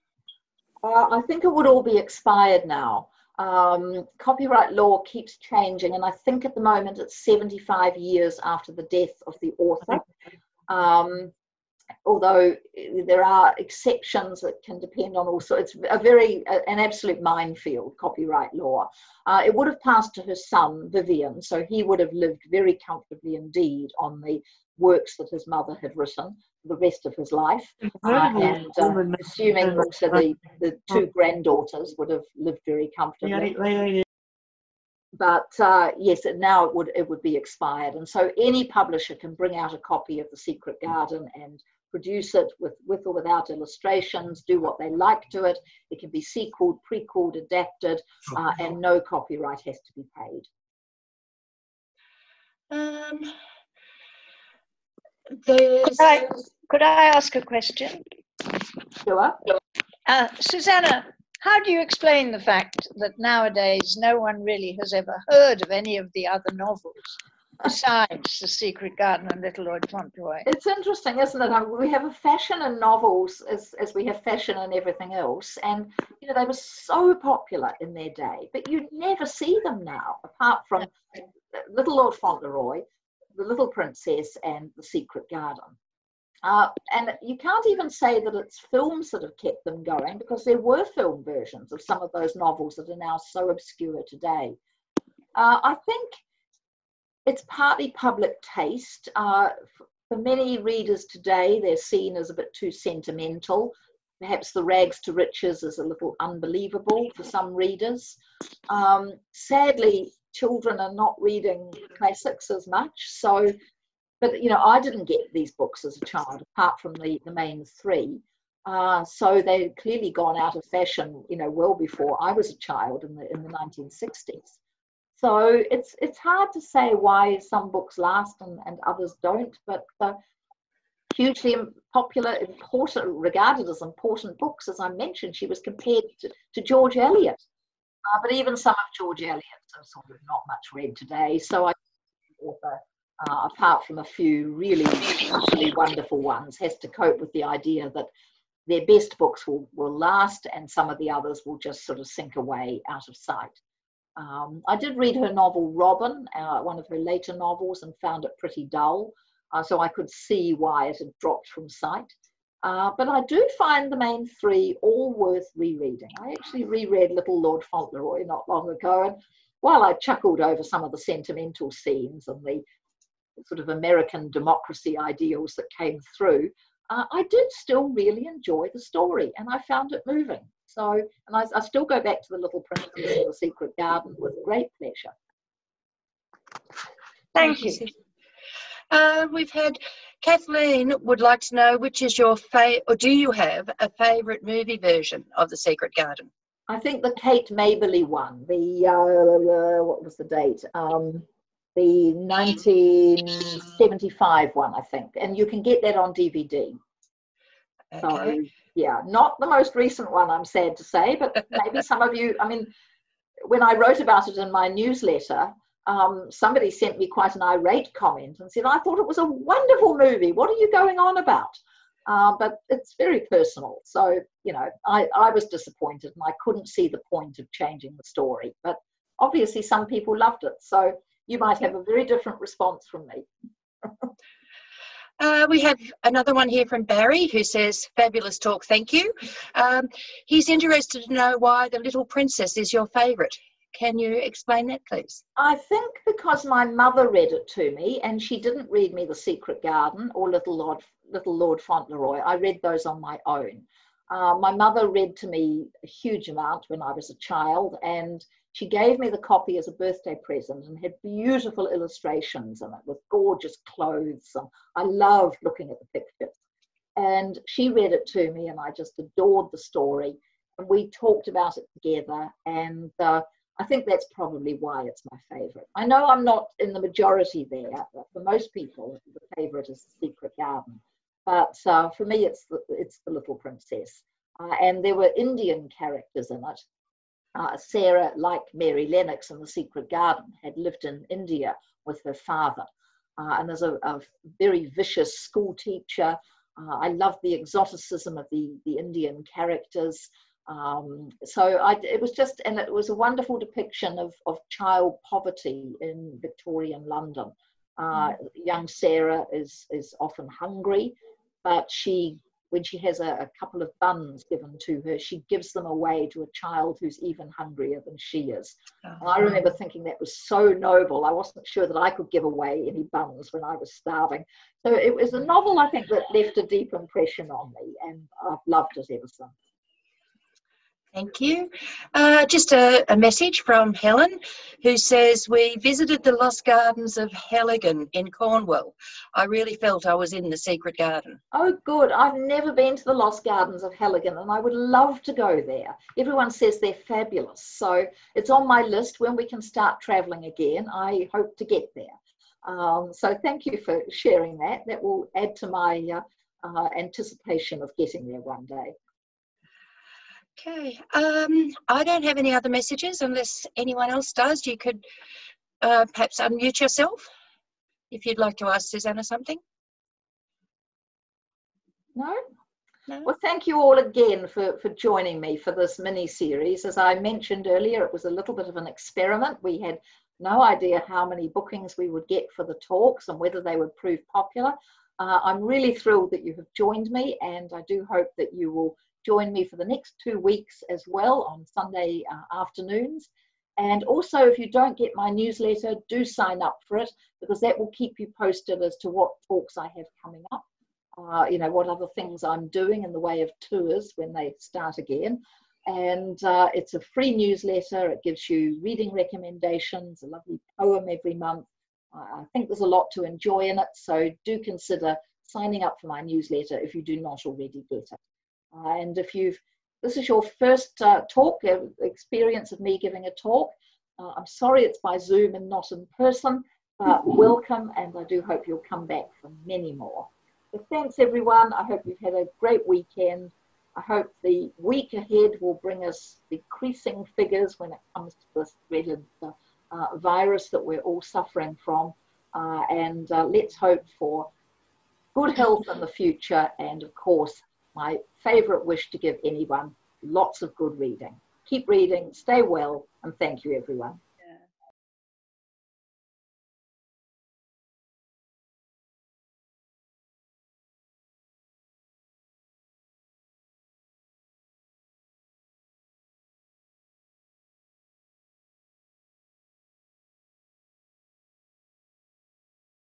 Uh, I think it would all be expired now. Um, copyright law keeps changing, and I think at the moment it's 75 years after the death of the author. Um, although there are exceptions that can depend on also it's a very an absolute minefield copyright law. Uh, it would have passed to her son vivian so he would have lived very comfortably indeed on the works that his mother had written the rest of his life. Uh, and uh, assuming also the, the two granddaughters would have lived very comfortably. but uh, yes, now it would it would be expired, and so any publisher can bring out a copy of the Secret Garden and produce it with, with or without illustrations, do what they like to it. It can be sequeled, prequeled, adapted, uh, and no copyright has to be paid. Um, could, I, could I ask a question? Sure. Uh, Susannah, how do you explain the fact that nowadays no one really has ever heard of any of the other novels? besides The Secret Garden and Little Lord Fauntleroy. It's interesting, isn't it? we have a fashion in novels as, as we have fashion in everything else. And, you know, they were so popular in their day, but you never see them now, apart from Little Lord Fauntleroy, The Little Princess, and The Secret Garden. Uh, and you can't even say that it's films that have kept them going because there were film versions of some of those novels that are now so obscure today. Uh, I think it's partly public taste. Uh, for many readers today, they're seen as a bit too sentimental. Perhaps the rags to riches is a little unbelievable for some readers. Um, sadly, children are not reading classics as much. So, but you know, I didn't get these books as a child, apart from the, the main three. Uh, so they've clearly gone out of fashion, you know, well before I was a child in the in the 1960s. So it's it's hard to say why some books last and, and others don't, but uh, hugely popular, important, regarded as important books. As I mentioned, she was compared to, to George Eliot. Uh, but even some of George Eliot's are sort of not much read today. So I author, uh, apart from a few really, really wonderful ones, has to cope with the idea that their best books will, will last and some of the others will just sort of sink away out of sight. Um, I did read her novel Robin, uh, one of her later novels, and found it pretty dull. Uh, so I could see why it had dropped from sight. Uh, but I do find the main three all worth rereading. I actually reread Little Lord Fauntleroy not long ago, and while I chuckled over some of the sentimental scenes and the sort of American democracy ideals that came through, uh, I did still really enjoy the story and I found it moving. So, and I, I still go back to the Little Princess and the Secret Garden with great pleasure. Thank you. Uh, we've had Kathleen would like to know which is your favorite, or do you have a favourite movie version of The Secret Garden? I think the Kate Maberly one. The uh, what was the date? Um, the 1975 one, I think, and you can get that on DVD. Okay. So yeah, not the most recent one, I'm sad to say, but maybe some of you, I mean, when I wrote about it in my newsletter, um, somebody sent me quite an irate comment and said, I thought it was a wonderful movie. What are you going on about? Uh, but it's very personal. So, you know, I, I was disappointed and I couldn't see the point of changing the story. But obviously, some people loved it. So you might have a very different response from me. Uh, we have another one here from Barry who says, Fabulous talk, thank you. Um, he's interested to know why The Little Princess is your favourite. Can you explain that, please? I think because my mother read it to me and she didn't read me The Secret Garden or Little Lord, Little Lord Fauntleroy. I read those on my own. Uh, my mother read to me a huge amount when I was a child, and she gave me the copy as a birthday present and had beautiful illustrations in it with gorgeous clothes. And I loved looking at the pictures. And she read it to me, and I just adored the story. And we talked about it together, and uh, I think that's probably why it's my favorite. I know I'm not in the majority there, but for most people, the favorite is The Secret Garden. But uh, for me, it's the, it's the Little Princess. Uh, and there were Indian characters in it. Uh, Sara, like Mary Lennox in The Secret Garden, had lived in India with her father. Uh, and there's a, a, very vicious school teacher. Uh, I love the exoticism of the, the Indian characters. Um, so I, it was just, and it was a wonderful depiction of, of child poverty in Victorian London. Uh, mm. young Sara is, is often hungry but she when she has a, a, couple of buns given to her, she gives them away to a child who's even hungrier than she is. And I uh-huh. remember thinking that was so noble. I wasn't sure that I could give away any buns when I was starving. So it was a novel, I think, that left a deep impression on me, and I've loved it ever since. Thank you. Uh, just a, a, message from Helen who says, We visited the Lost Gardens of Heligan in Cornwall. I really felt I was in the secret garden. Oh, good. I've never been to the Lost Gardens of Heligan and I would love to go there. Everyone says they're fabulous. So it's on my list when we can start traveling again. I hope to get there. Um, so thank you for sharing that. That will add to my uh, uh, anticipation of getting there one day. Okay, um, I don't have any other messages unless anyone else does. You could uh, perhaps unmute yourself if you'd like to ask Susannah something. No? No. Well, thank you all again for, for joining me for this mini series. As I mentioned earlier, it was a little bit of an experiment. We had no idea how many bookings we would get for the talks and whether they would prove popular. Uh, I'm really thrilled that you have joined me, and I do hope that you will join me for the next two weeks as well on Sunday uh, afternoons. And also, if you don't get my newsletter, do sign up for it because that will keep you posted as to what talks I have coming up. Uh, you know, what other things I'm doing in the way of tours when they start again. And uh, it's a free newsletter. It gives you reading recommendations, a lovely poem every month. I think there's a lot to enjoy in it. So do consider signing up for my newsletter if you do not already get it. Uh, and if you've, this is your first uh, talk, experience of me giving a talk, uh, I'm sorry it's by Zoom and not in person, but welcome and I do hope you'll come back for many more. So thanks everyone. I hope you've had a great weekend. I hope the week ahead will bring us decreasing figures when it comes to this dreaded uh, virus that we're all suffering from. Uh, and uh, let's hope for good health in the future and, of course, my favorite wish to give anyone lots of good reading. Keep reading, stay well, and thank you, everyone.